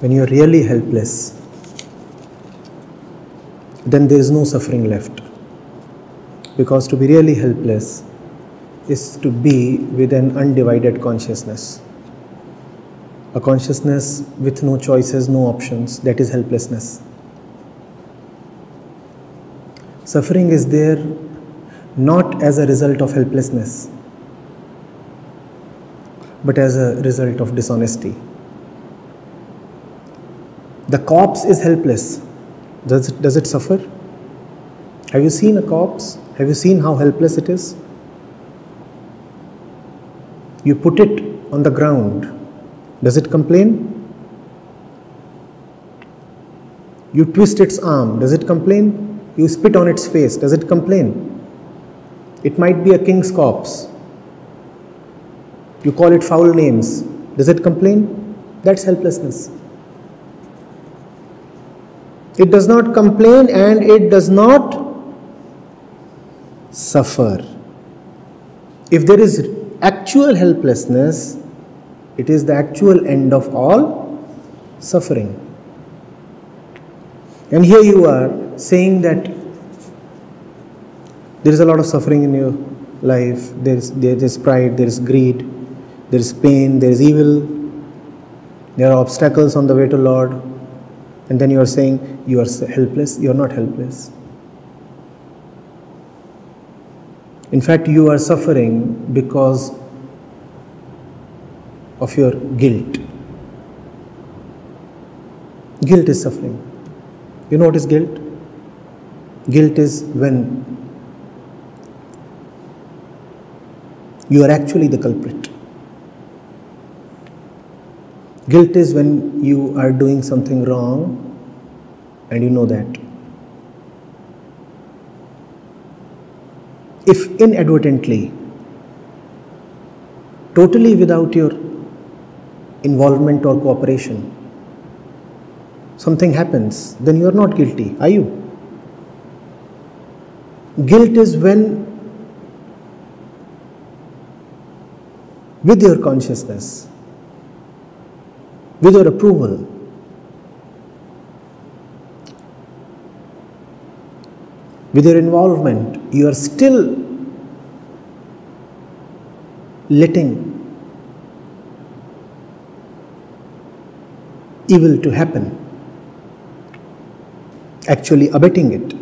when you're really helpless, then there is no suffering left. Because to be really helpless is to be with an undivided consciousness. A consciousness with no choices, no options, that is helplessness. Suffering is there not as a result of helplessness, but as a result of dishonesty. The corpse is helpless. Does it, does it suffer? Have you seen a corpse? Have you seen how helpless it is? You put it on the ground. Does it complain? You twist its arm. Does it complain? You spit on its face. Does it complain? It might be a king's corpse. You call it foul names. Does it complain? That's helplessness. It does not complain and it does not suffer. If there is actual helplessness, it is the actual end of all suffering. And here you are saying that there is a lot of suffering in your life, there is, there is pride, there is greed, there is pain, there is evil, there are obstacles on the way to Lord, and then you are saying you are helpless, you are not helpless. In fact, you are suffering because of your guilt. Guilt is suffering. You know what is guilt? Guilt is when you are actually the culprit. Guilt is when you are doing something wrong and you know that. If inadvertently, totally without your involvement or cooperation, something happens, then you are not guilty, are you? Guilt is when, with your consciousness, with your approval, with your involvement, you are still letting evil to happen, actually abetting it.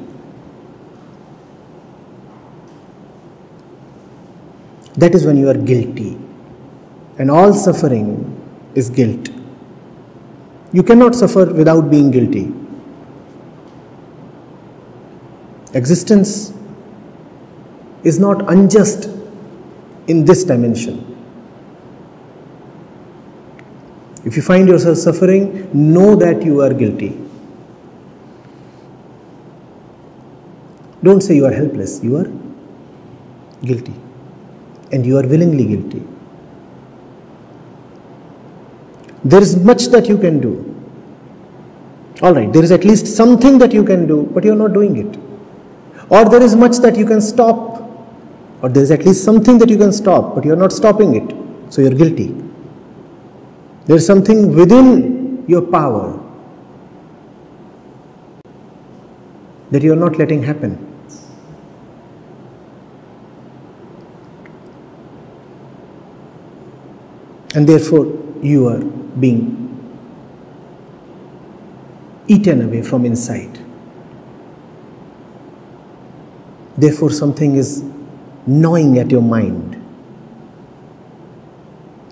that is when you are guilty. And all suffering is guilt. You cannot suffer without being guilty. Existence is not unjust in this dimension. If you find yourself suffering, know that you are guilty. Don't say you are helpless, you are guilty and you are willingly guilty. There is much that you can do. All right, there is at least something that you can do, but you are not doing it. Or there is much that you can stop, or there is at least something that you can stop, but you are not stopping it, so you are guilty. There is something within your power that you are not letting happen. and therefore you are being eaten away from inside. Therefore, something is gnawing at your mind.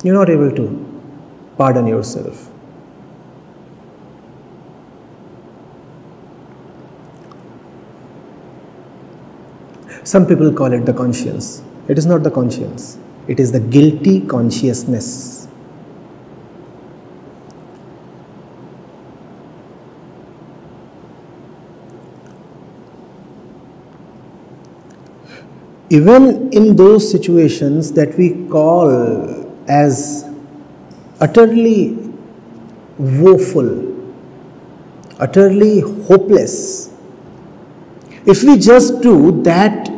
You're not able to pardon yourself. Some people call it the conscience. It is not the conscience, it is the guilty consciousness. Even in those situations that we call as utterly woeful, utterly hopeless, if we just do that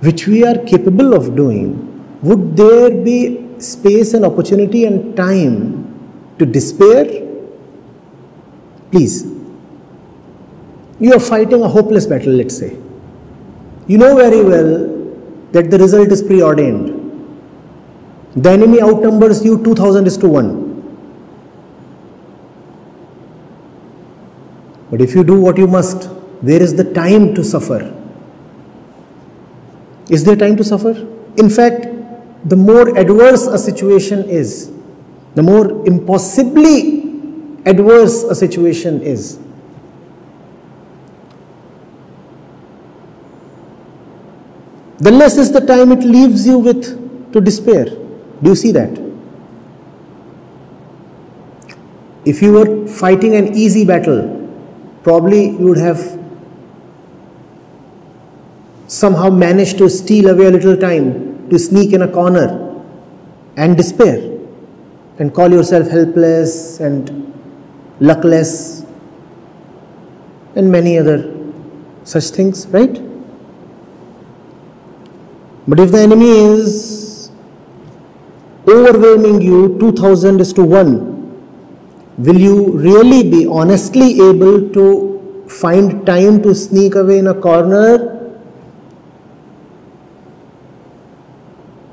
which we are capable of doing, would there be space and opportunity and time to despair, please. You are fighting a hopeless battle, let's say. You know very well that the result is preordained. The enemy outnumbers you 2000 is to 1. But if you do what you must, there is the time to suffer. Is there time to suffer? In fact, the more adverse a situation is, the more impossibly adverse a situation is, the less is the time it leaves you with to despair. Do you see that? If you were fighting an easy battle, probably you would have somehow managed to steal away a little time to sneak in a corner and despair and call yourself helpless and luckless and many other such things, right? But if the enemy is overwhelming you 2000 is to 1, will you really be honestly able to find time to sneak away in a corner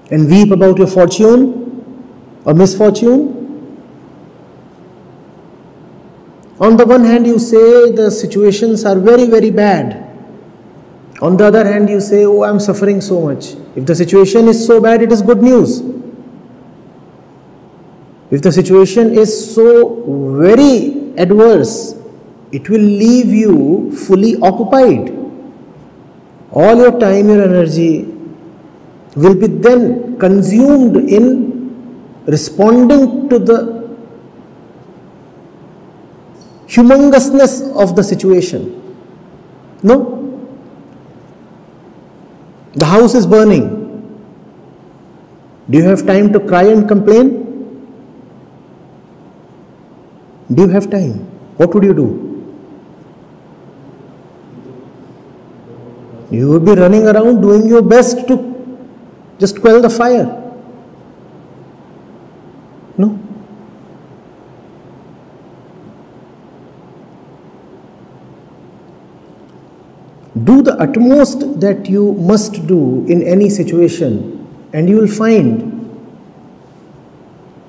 and weep about your fortune or misfortune? On the one hand, you say the situations are very, very bad. On the other hand, you say, Oh, I'm suffering so much. If the situation is so bad, it is good news. If the situation is so very adverse, it will leave you fully occupied. All your time, your energy will be then consumed in responding to the humongousness of the situation. No? The house is burning. Do you have time to cry and complain? Do you have time? What would you do? You would be running around doing your best to just quell the fire. No? Do the utmost that you must do in any situation, and you will find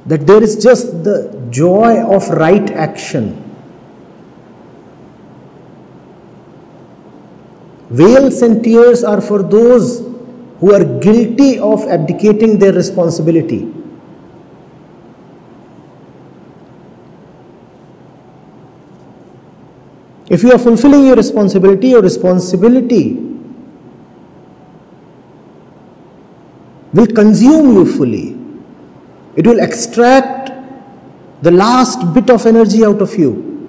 that there is just the joy of right action. Wails and tears are for those who are guilty of abdicating their responsibility. If you are fulfilling your responsibility, your responsibility will consume you fully. It will extract the last bit of energy out of you.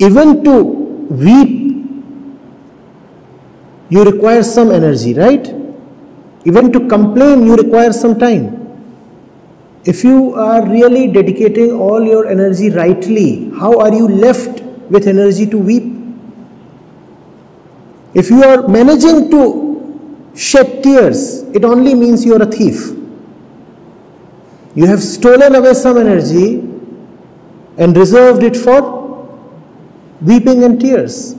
Even to weep, you require some energy, right? Even to complain, you require some time. If you are really dedicating all your energy rightly, how are you left with energy to weep? If you are managing to shed tears, it only means you are a thief. You have stolen away some energy and reserved it for weeping and tears.